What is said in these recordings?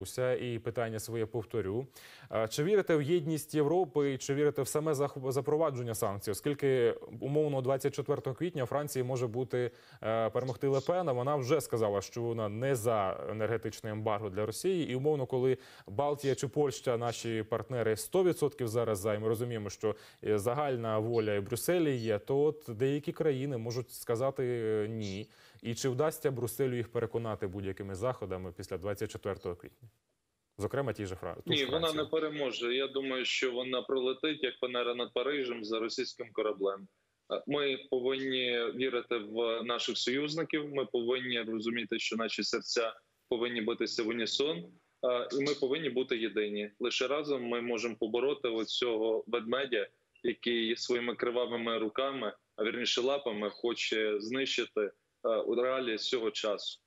Уся і питання своє повторю. Чи вірите в єдність Європи, чи вірите в саме запровадження санкцій? Оскільки умовно 24 квітня Франції може бути е, перемогти Лепен, а вона вже сказала, що вона не за енергетичне ембарго для Росії. І умовно, коли Балтія чи Польща, наші партнери 100% зараз за, і ми розуміємо, що е, загальна воля і Брюсселі є, то от деякі країни можуть сказати е, ні. І чи вдасться Брюсселю їх переконати будь-якими заходами після 24 квітня? Зокрема, ті ж Фра... Ні, вона не переможе. Я думаю, що вона пролетить як Венера над Парижем за російським кораблем. Ми повинні вірити в наших союзників. Ми повинні розуміти, що наші серця повинні битися в унісон, і ми повинні бути єдині. Лише разом ми можемо побороти оцього ведмедя, який своїми кривавими руками, а вірніше лапами, хоче знищити е, реалії цього часу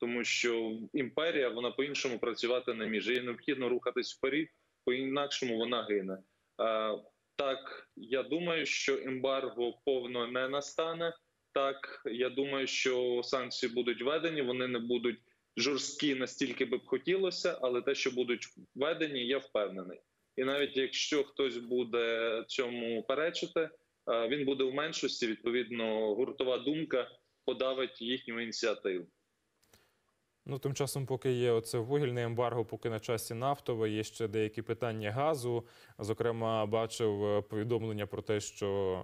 тому що імперія вона по-іншому працювати не може. Їй необхідно рухатись вперед, по-інакшому вона гине. Е, Так, я думаю, що ембарго повно не настане. Так, я думаю, що санкції будуть введені, вони не будуть жорсткі настільки би б хотілося, але те, що будуть введені, я впевнений. І навіть якщо хтось буде цьому перечити, е, він буде в меншості. Відповідно, гуртова думка подавить їхню ініціативу. Ну, тим часом, поки є оце вугільне ембарго, поки на часі нафтове, є ще деякі питання газу. Зокрема, бачив е, повідомлення про те, що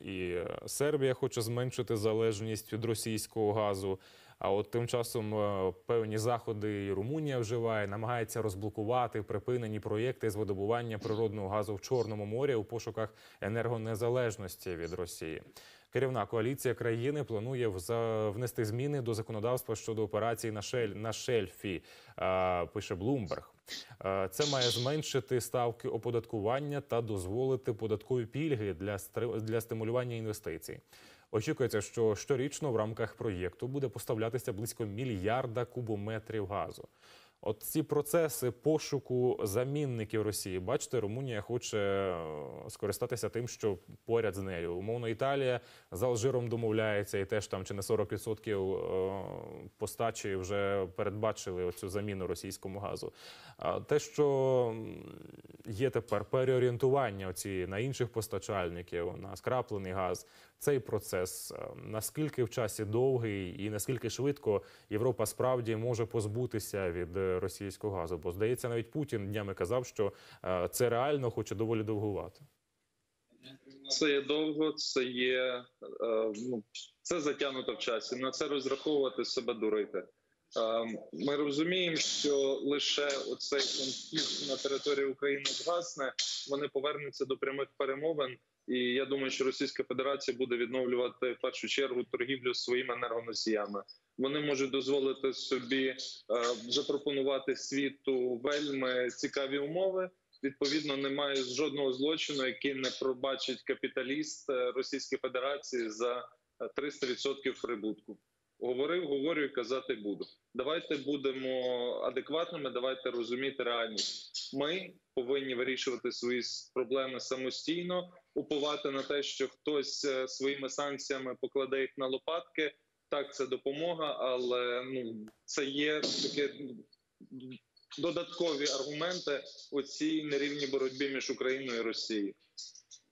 е, і Сербія хоче зменшити залежність від російського газу. А от тим часом е, певні заходи і Румунія вживає, намагається розблокувати припинені проєкти з видобування природного газу в Чорному морі у пошуках енергонезалежності від Росії. Керівна коаліція країни планує внести зміни до законодавства щодо операцій на шель на шельфі. Пише Блумберг. Це має зменшити ставки оподаткування та дозволити податкові пільги для для стимулювання інвестицій. Очікується, що щорічно в рамках проєкту буде поставлятися близько мільярда кубометрів газу. От ці процеси пошуку замінників Росії, бачите, Румунія хоче е, скористатися тим, що поряд з нею. Умовно, Італія з Алжиром домовляється, і теж там чи не 40% е, постачі вже передбачили оцю заміну російському газу. Те, що є тепер переорієнтування оці на інших постачальників, на скраплений газ, цей процес е, наскільки в часі довгий і наскільки швидко Європа справді може позбутися від е, російського газу? Бо здається, навіть Путін днями казав, що е, це реально, хоче доволі довгувати. Це є довго, це є ну, це затягнуто в часі. На це розраховувати себе дурити. Ми розуміємо, що лише оцей конфлікт на території України згасне, вони повернуться до прямих перемовин. І я думаю, що Російська Федерація буде відновлювати в першу чергу торгівлю своїми енергоносіями. Вони можуть дозволити собі е, запропонувати світу вельми цікаві умови. Відповідно, немає жодного злочину, який не пробачить капіталіст е, Російської Федерації за е, 300% прибутку. Говорив, говорю і казати буду. Давайте будемо адекватними. Давайте розуміти реальність. Ми повинні вирішувати свої проблеми самостійно, уповати на те, що хтось е, своїми санкціями покладе їх на лопатки. Так, це допомога, але ну це є таке додаткові аргументи у цій нерівній боротьбі між Україною і Росією.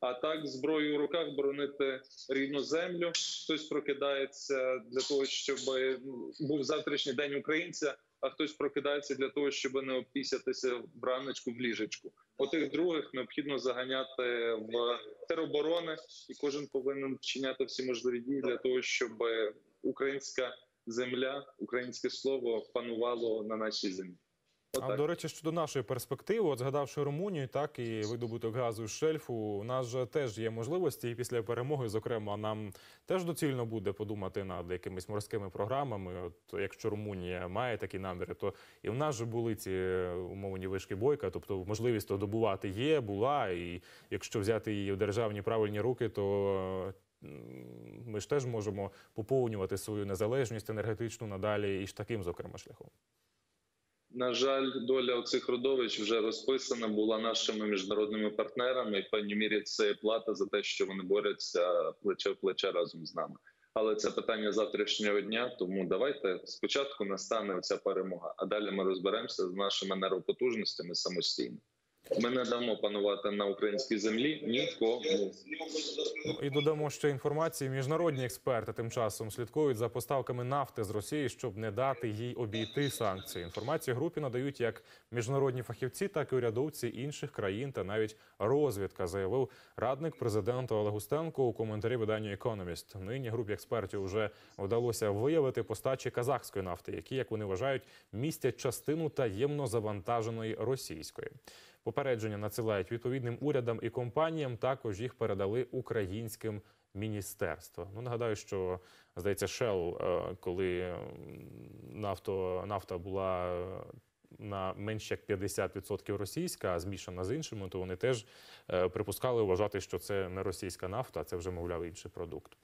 А так, зброю в руках боронити рідну землю. Хтось прокидається для того, щоб ну, був завтрашній день українця, а хтось прокидається для того, щоб не опісятися в раночку в ліжечку. Отих других необхідно заганяти в тероборони, і кожен повинен вчиняти всі можливі дії для того, щоб українська земля, українське слово панувало на нашій землі. А до речі, щодо нашої перспективи, от згадавши Румунію, так і видобуток газу з шельфу, у нас же теж є можливості, і після перемоги, зокрема, нам теж доцільно буде подумати над якимись морськими програмами. От якщо Румунія має такі наміри, то і в нас же були ці е, умовні вишки бойка, тобто можливість то добувати є, була. І якщо взяти її в державні правильні руки, то ми ж теж можемо поповнювати свою незалежність енергетичну надалі і ж таким, зокрема, шляхом. На жаль, доля цих родовищ вже розписана була нашими міжнародними партнерами. І в певній мірі це плата за те, що вони борються плече в плече разом з нами. Але це питання завтрашнього дня. Тому давайте спочатку настане ця перемога, а далі ми розберемося з нашими енергопотужностями самостійно. Ми не дамо панувати на українській землі нікому. Ну, І додамо ще інформації. Міжнародні експерти тим часом слідкують за поставками нафти з Росії, щоб не дати їй обійти санкції. Інформацію групі надають як міжнародні фахівці, так і урядовці інших країн та навіть розвідка, заявив радник президента Олег Устенко у коментарі виданню Економіст. Нині групі експертів вже вдалося виявити постачі казахської нафти, які, як вони вважають, містять частину таємно завантаженої російської. Попередження надсилають відповідним урядам і компаніям. Також їх передали українським міністерствам. Ну нагадаю, що здається, Shell, е, коли нафто, нафта була е, на менш як 50% російська, а змішана з іншими, то вони теж е, припускали вважати, що це не російська нафта, а це вже мовляв інший продукт.